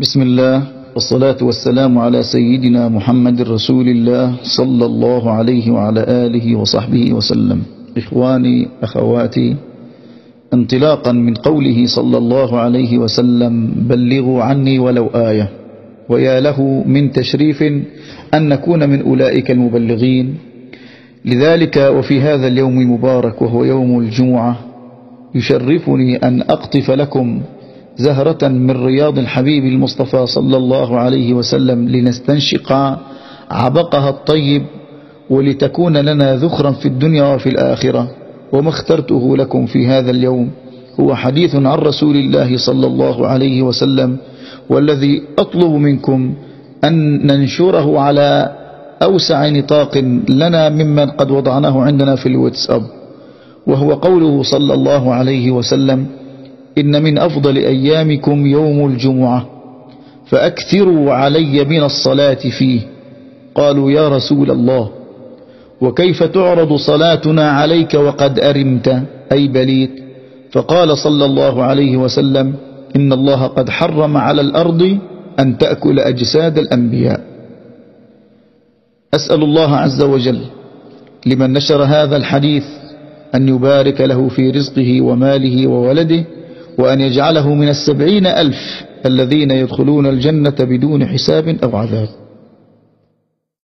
بسم الله والصلاة والسلام على سيدنا محمد رسول الله صلى الله عليه وعلى آله وصحبه وسلم. إخواني أخواتي انطلاقا من قوله صلى الله عليه وسلم بلغوا عني ولو آية. ويا له من تشريف أن نكون من أولئك المبلغين. لذلك وفي هذا اليوم المبارك وهو يوم الجمعة يشرفني أن أقطف لكم زهرة من رياض الحبيب المصطفى صلى الله عليه وسلم لنستنشق عبقها الطيب ولتكون لنا ذخرا في الدنيا وفي الآخرة. وما اخترته لكم في هذا اليوم هو حديث عن رسول الله صلى الله عليه وسلم والذي أطلب منكم أن ننشره على أوسع نطاق لنا ممن قد وضعناه عندنا في الواتساب وهو قوله صلى الله عليه وسلم إن من أفضل أيامكم يوم الجمعة فأكثروا علي من الصلاة فيه. قالوا يا رسول الله وكيف تعرض صلاتنا عليك وقد أرمت؟ أي بليت فقال صلى الله عليه وسلم إن الله قد حرم على الأرض أن تأكل أجساد الأنبياء. أسأل الله عز وجل لمن نشر هذا الحديث أن يبارك له في رزقه وماله وولده وأن يجعله من السبعين ألف الذين يدخلون الجنة بدون حساب أو عذاب.